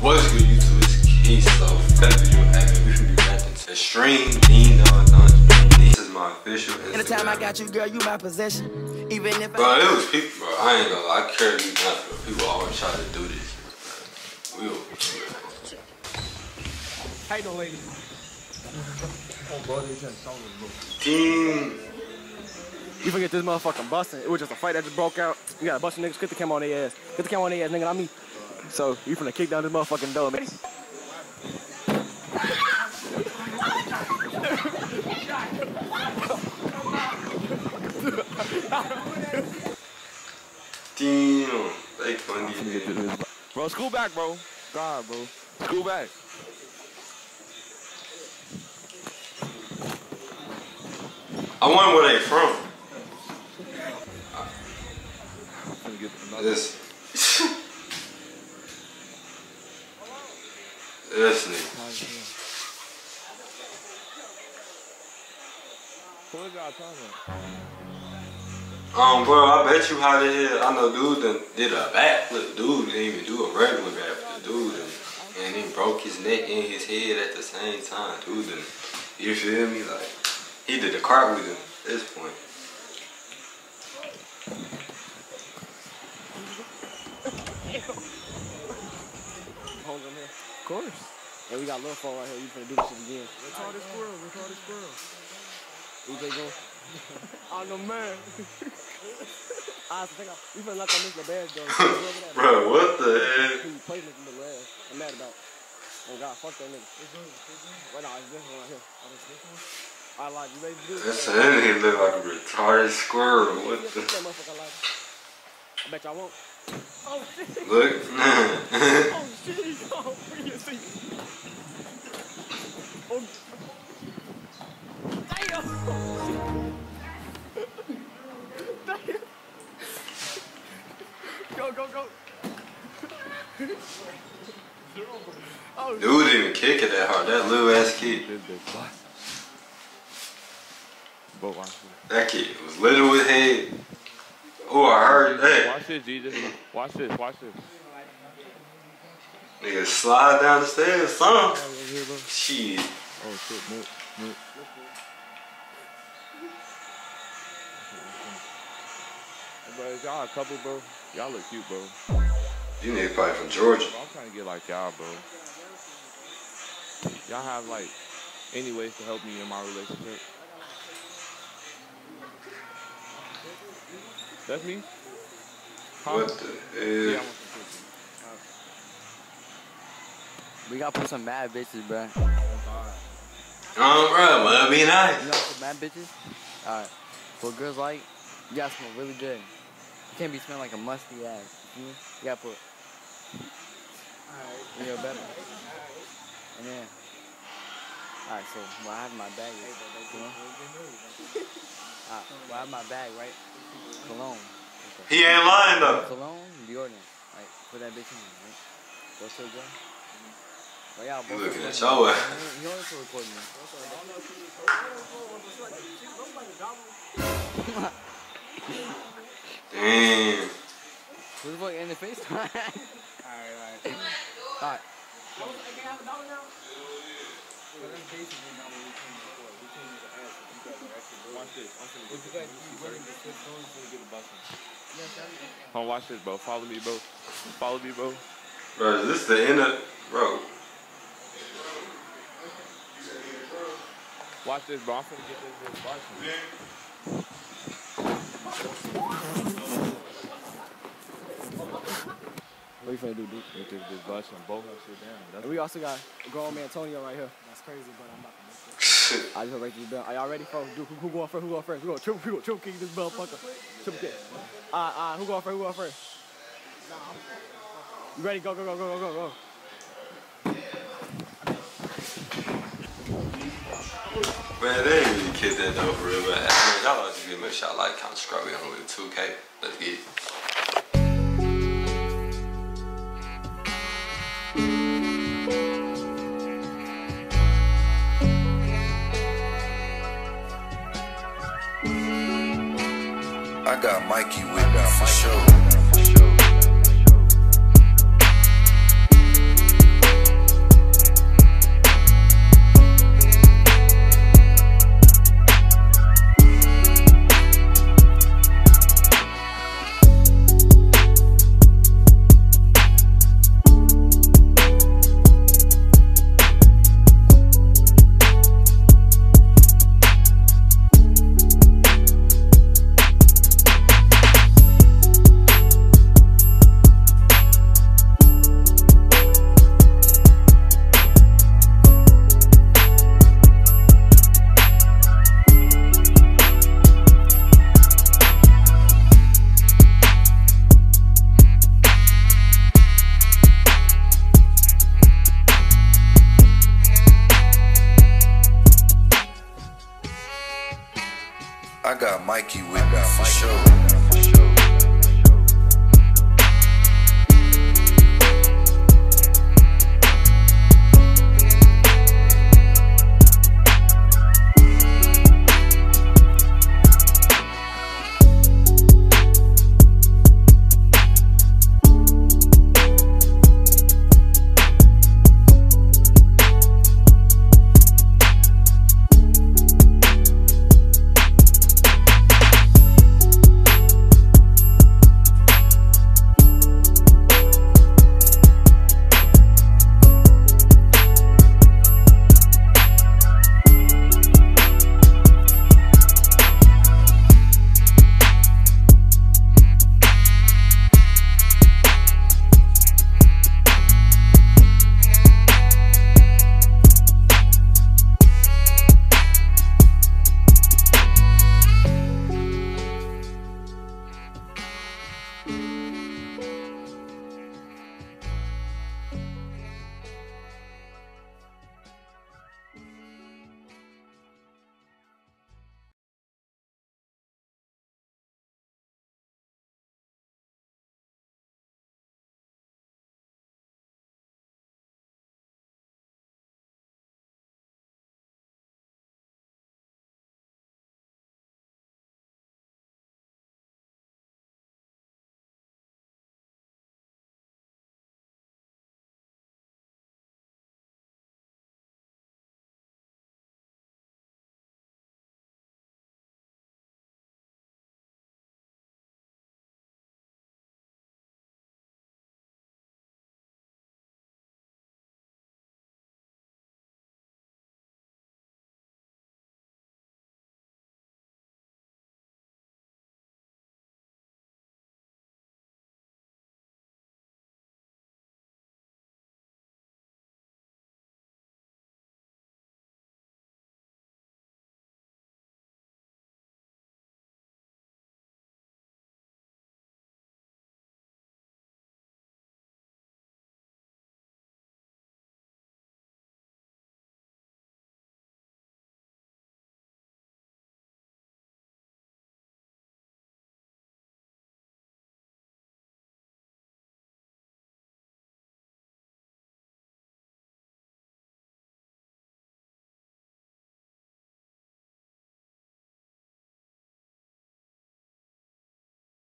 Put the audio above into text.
What's good, YouTube? It's Keith. So, that video happened. We should be reacting to Extreme Ding Dong Ditch. This is my official Instagram. Anytime I got you, girl, you my possession. Even if Bro, I. it was people, bro. I ain't gonna lie. I care you not, bro. People always try to do this. Bro. We will be good. How you doing, ladies? Team. You forget this motherfucking busting. It was just a fight that just broke out. You gotta bust niggas, get the camera on their ass. Get the camera on their ass, nigga, not me. So, you finna kick down this motherfucking door, man. Damn. They funny. as. Bro, school back, bro. God, bro. School back. I wonder where they from. Finna get another- This. this nigga. What is y'all talking about? Um, bro, I bet you how the hell I know dude done did a backflip. Dude didn't even do a regular backflip. Dude done, and he broke his neck and his head at the same time. Dude done, you feel me? Like, he did a cartwheel at this point. Hold on here. Of course. And we got little phone right here. You finna do this shit again. Retarded squirrel, retarded squirrel. EJ go. I'm the man. I think I, we finna knock on this little bad though. Bro, what the hell? Who you play with the. I'm mad about. Oh God, fuck that nigga. Right now, it's this one right here. I like you ready to do it? That nigga look like a retarded squirrel. What the? motherfucker. I bet y'all won't. Oh shit! Look. Oh shit! Oh, bring your seat. Oh. Damn! Damn! Go, go, go! Oh, Dude didn't even kick it that hard. That little ass kid. This big boy. Bro, watch this. That kid was little with head. Oh, I heard that. Watch this, Jesus. Watch this, watch this. Nigga slide down the stairs, son. Right here, bro. Shit. Oh shit, move, move. Bro, is y'all a couple, bro? Y'all look cute, bro. You nigga probably from Georgia. Bro, I'm trying to get like y'all, bro. Y'all have like any ways to help me in my relationship? That's me? Huh? What the Yeah, hell? want some cookies. We gotta put some mad bitches, bro. Um, bro, well, be nice. You nice. know some mad bitches? Alright. What girls like, you gotta smell really good. You can't be smelling like a musty ass. You, feel you gotta put. You know better. And then. Alright, so what I have my bag is. You know? Alright, what I have my bag, right? Cologne. Okay. He ain't lying though. Cologne, deodorant. Like, put that bitch in, right? Go to the girl. But y'all You both looking at recording your me. ass. You only to record me. Damn. Who's the fuck in the FaceTime? alright, alright. Alright. Watch this. I'm finna get Hold on, watch this, bro. Follow me, bro. Follow me, bro. Bro, is this the end of, bro? Watch this, bro. I'm finna get this bitch watching. What you finna do, dude? Get this bitch busting both her shit down. That's And we also got grown man Antonio right here. That's crazy, but I'm not gonna I just break this bell. Are y'all ready, folks? Dude, who, who going first? Who going first? We going triple, we going triple kick this motherfucker. Triple kick. Uh, uh, who going first? Who going first? You ready? Go, go, go, go, go, go, go. Man, they ain't really kid that though for real, but man, y'all like to give me a shot like Counter Strike. We on with 2K. Let's get it. I got Mikey with me for sure.